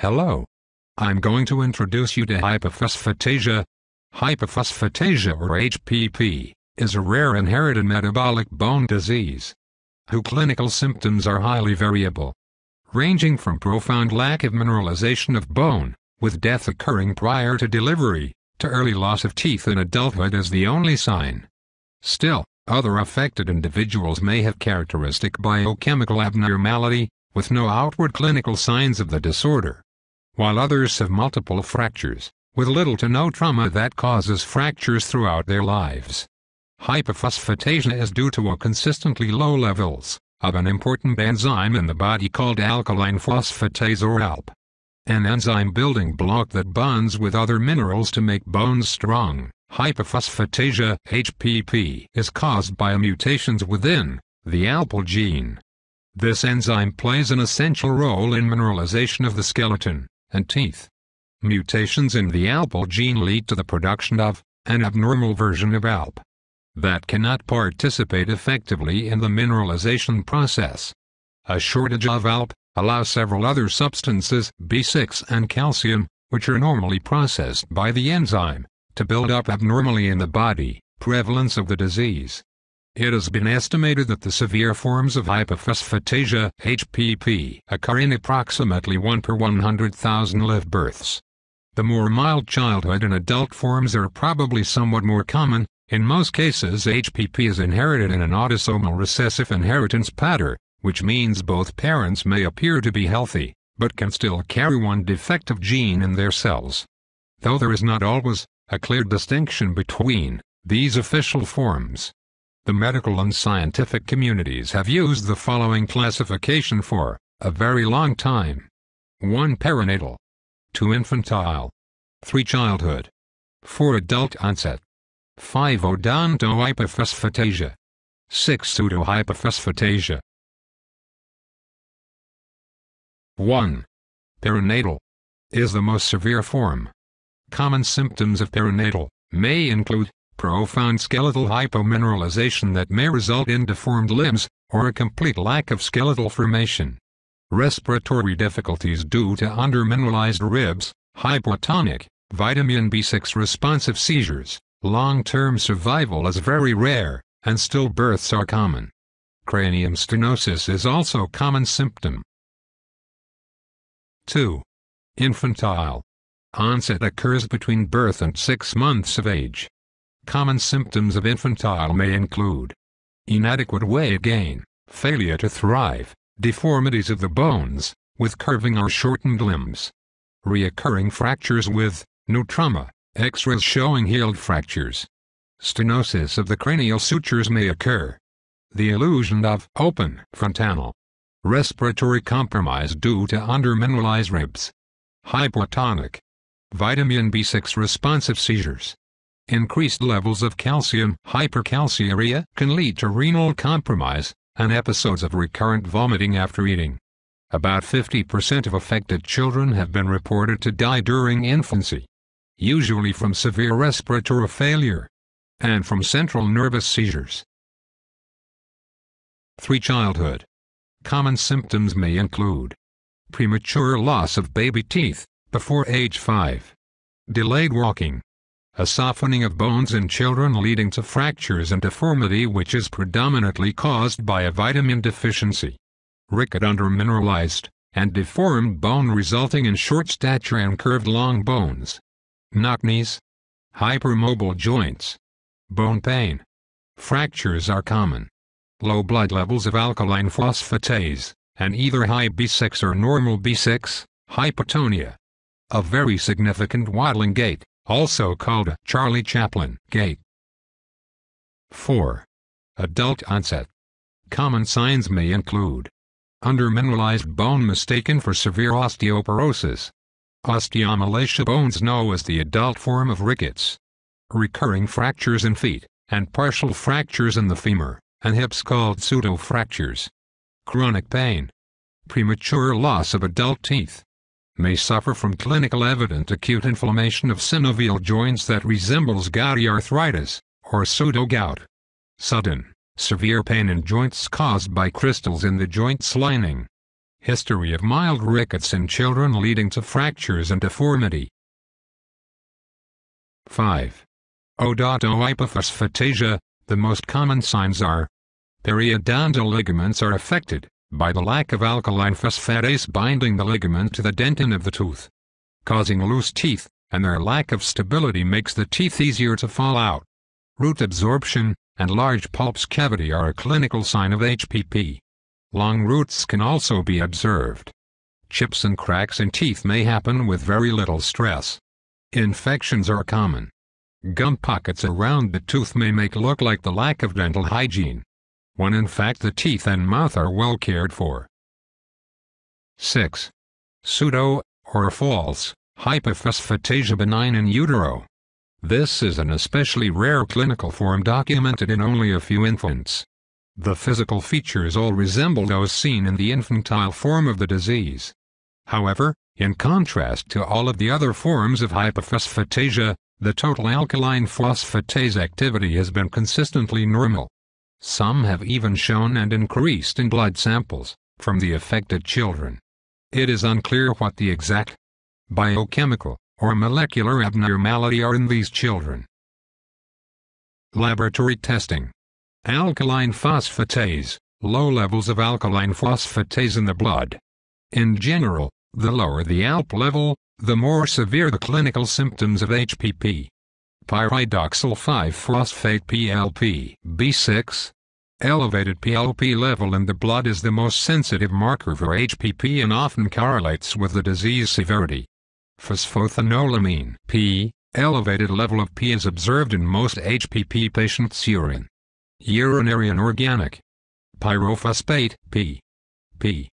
Hello. I'm going to introduce you to hypophosphatasia. Hypophosphatasia or HPP is a rare inherited metabolic bone disease whose clinical symptoms are highly variable, ranging from profound lack of mineralization of bone, with death occurring prior to delivery, to early loss of teeth in adulthood as the only sign. Still, other affected individuals may have characteristic biochemical abnormality, with no outward clinical signs of the disorder while others have multiple fractures, with little to no trauma that causes fractures throughout their lives. Hypophosphatasia is due to a consistently low levels of an important enzyme in the body called alkaline phosphatase or ALP. An enzyme building block that bonds with other minerals to make bones strong. Hypophosphatasia HPP is caused by mutations within the ALPL gene. This enzyme plays an essential role in mineralization of the skeleton, and teeth. Mutations in the ALPL gene lead to the production of an abnormal version of ALP that cannot participate effectively in the mineralization process. A shortage of ALP allows several other substances, B6 and calcium, which are normally processed by the enzyme, to build up abnormally in the body. Prevalence of the disease it has been estimated that the severe forms of hypophosphatasia HPP occur in approximately 1 per 100,000 live births. The more mild childhood and adult forms are probably somewhat more common. In most cases HPP is inherited in an autosomal recessive inheritance pattern, which means both parents may appear to be healthy, but can still carry one defective gene in their cells. Though there is not always a clear distinction between these official forms, the medical and scientific communities have used the following classification for a very long time. 1. Perinatal. 2. Infantile. 3. Childhood. 4. Adult onset. 5. Odontohypophosphatasia. 6. Pseudohypophosphatasia. 1. Perinatal is the most severe form. Common symptoms of perinatal may include profound skeletal hypomineralization that may result in deformed limbs, or a complete lack of skeletal formation. Respiratory difficulties due to undermineralized ribs, hypotonic, vitamin B6 responsive seizures, long-term survival is very rare, and stillbirths are common. Craniosynostosis is also a common symptom. 2. Infantile. Onset occurs between birth and 6 months of age. Common symptoms of infantile may include inadequate weight gain, failure to thrive, deformities of the bones, with curving or shortened limbs, reoccurring fractures with no trauma, x-rays showing healed fractures. Stenosis of the cranial sutures may occur. The illusion of open frontanel. Respiratory compromise due to undermineralized ribs. Hypotonic. Vitamin B6 responsive seizures. Increased levels of calcium hypercalciuria can lead to renal compromise and episodes of recurrent vomiting after eating. About 50% of affected children have been reported to die during infancy, usually from severe respiratory failure and from central nervous seizures. 3. Childhood Common symptoms may include premature loss of baby teeth before age 5, delayed walking, a softening of bones in children leading to fractures and deformity which is predominantly caused by a vitamin deficiency. Ricket undermineralized and deformed bone resulting in short stature and curved long bones. Knock knees. Hypermobile joints. Bone pain. Fractures are common. Low blood levels of alkaline phosphatase, and either high B6 or normal B6, hypotonia. A very significant waddling gait also called Charlie Chaplin gait. 4. Adult onset. Common signs may include undermineralized bone mistaken for severe osteoporosis, osteomalacia bones known as the adult form of rickets, recurring fractures in feet, and partial fractures in the femur and hips called pseudofractures, chronic pain, premature loss of adult teeth, may suffer from clinical evident acute inflammation of synovial joints that resembles gouty arthritis, or pseudo-gout. Sudden, severe pain in joints caused by crystals in the joint's lining. History of mild rickets in children leading to fractures and deformity. 5. Odontohypophosphatasia, the most common signs are periodontal ligaments are affected by the lack of alkaline phosphatase binding the ligament to the dentin of the tooth, causing loose teeth, and their lack of stability makes the teeth easier to fall out. Root absorption and large pulps cavity are a clinical sign of HPP. Long roots can also be observed. Chips and cracks in teeth may happen with very little stress. Infections are common. Gum pockets around the tooth may make look like the lack of dental hygiene, when in fact the teeth and mouth are well cared for. 6. Pseudo, or false, hypophosphatasia benign in utero. This is an especially rare clinical form documented in only a few infants. The physical features all resemble those seen in the infantile form of the disease. However, in contrast to all of the other forms of hypophosphatasia, the total alkaline phosphatase activity has been consistently normal. Some have even shown and increased in blood samples from the affected children. It is unclear what the exact biochemical or molecular abnormality are in these children. Laboratory testing Alkaline phosphatase, low levels of alkaline phosphatase in the blood. In general, the lower the ALP level, the more severe the clinical symptoms of HPP. Pyridoxal 5-phosphate PLP B6 Elevated PLP level in the blood is the most sensitive marker for HPP and often correlates with the disease severity. Phosphoethanolamine P elevated level of P is observed in most HPP patients' urine urinary and organic. Pyrophosphate, P. P.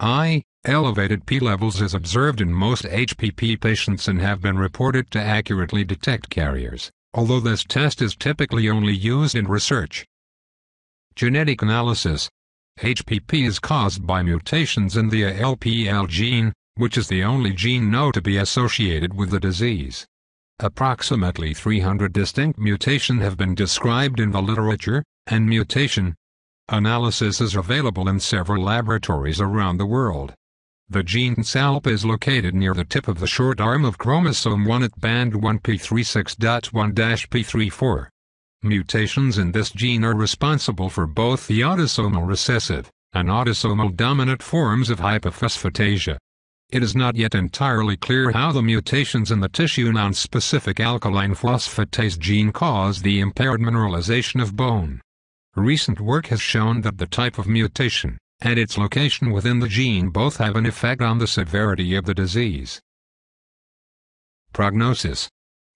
I, elevated P levels is observed in most HPP patients and have been reported to accurately detect carriers, although this test is typically only used in research. Genetic analysis. HPP is caused by mutations in the ALPL gene, which is the only gene known to be associated with the disease. Approximately 300 distinct mutations have been described in the literature, and mutation analysis is available in several laboratories around the world. The gene SALP is located near the tip of the short arm of chromosome 1 at band 1p36.1-p34. Mutations in this gene are responsible for both the autosomal recessive and autosomal dominant forms of hypophosphatasia. It is not yet entirely clear how the mutations in the tissue non-specific alkaline phosphatase gene cause the impaired mineralization of bone. Recent work has shown that the type of mutation and its location within the gene both have an effect on the severity of the disease. Prognosis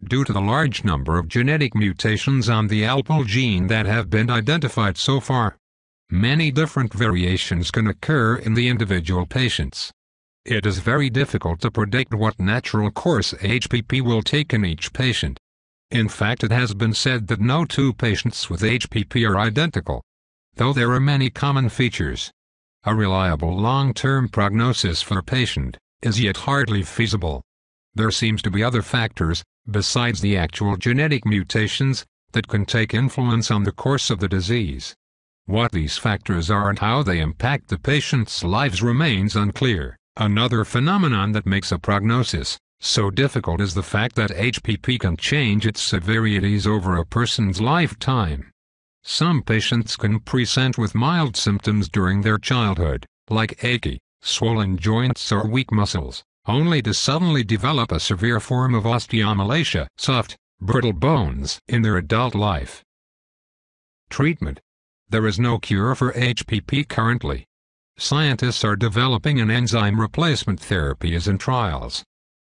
Due to the large number of genetic mutations on the ALPL gene that have been identified so far, many different variations can occur in the individual patients. It is very difficult to predict what natural course HPP will take in each patient. In fact it has been said that no two patients with HPP are identical. Though there are many common features. A reliable long-term prognosis for a patient is yet hardly feasible. There seems to be other factors, besides the actual genetic mutations, that can take influence on the course of the disease. What these factors are and how they impact the patient's lives remains unclear. Another phenomenon that makes a prognosis so difficult is the fact that HPP can change its severities over a person's lifetime. Some patients can present with mild symptoms during their childhood, like achy, swollen joints or weak muscles, only to suddenly develop a severe form of osteomalacia, soft, brittle bones, in their adult life. Treatment There is no cure for HPP currently. Scientists are developing an enzyme replacement therapy as in trials.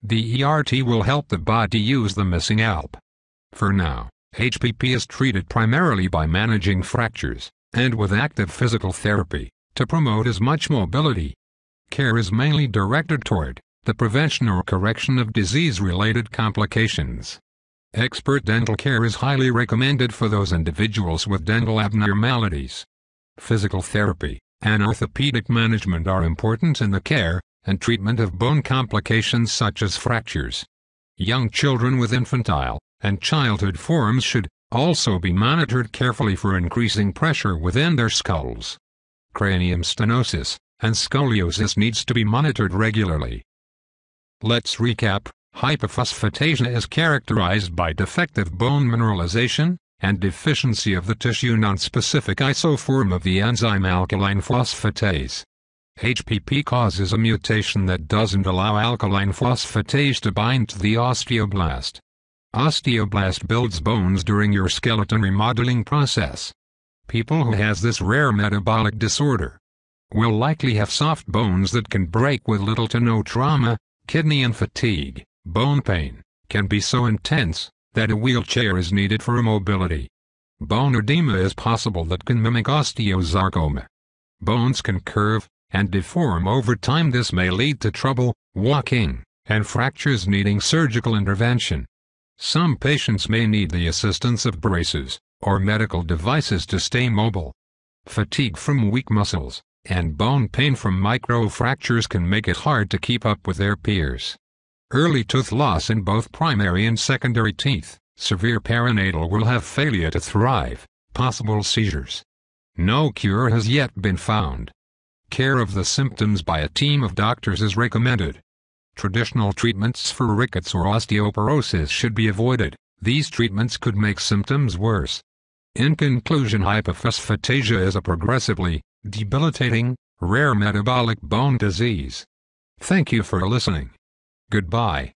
The ERT will help the body use the missing ALP. For now, HPP is treated primarily by managing fractures, and with active physical therapy, to promote as much mobility. Care is mainly directed toward the prevention or correction of disease-related complications. Expert dental care is highly recommended for those individuals with dental abnormalities. Physical therapy, and orthopedic management are important in the care and treatment of bone complications such as fractures. Young children with infantile and childhood forms should also be monitored carefully for increasing pressure within their skulls. Craniosynostosis and scoliosis needs to be monitored regularly. Let's recap. Hypophosphatasia is characterized by defective bone mineralization and deficiency of the tissue nonspecific isoform of the enzyme alkaline phosphatase. HPP causes a mutation that doesn't allow alkaline phosphatase to bind to the osteoblast. Osteoblast builds bones during your skeleton remodeling process. People who has this rare metabolic disorder will likely have soft bones that can break with little to no trauma, kidney and fatigue, bone pain, can be so intense that a wheelchair is needed for mobility. Bone edema is possible that can mimic osteosarcoma. Bones can curve, and deform over time this may lead to trouble walking, and fractures needing surgical intervention. Some patients may need the assistance of braces, or medical devices to stay mobile. Fatigue from weak muscles, and bone pain from microfractures can make it hard to keep up with their peers. Early tooth loss in both primary and secondary teeth, severe perinatal will have failure to thrive, possible seizures. No cure has yet been found. Care of the symptoms by a team of doctors is recommended. Traditional treatments for rickets or osteoporosis should be avoided, these treatments could make symptoms worse. In conclusion hypophosphatasia is a progressively, debilitating, rare metabolic bone disease. Thank you for listening. Goodbye.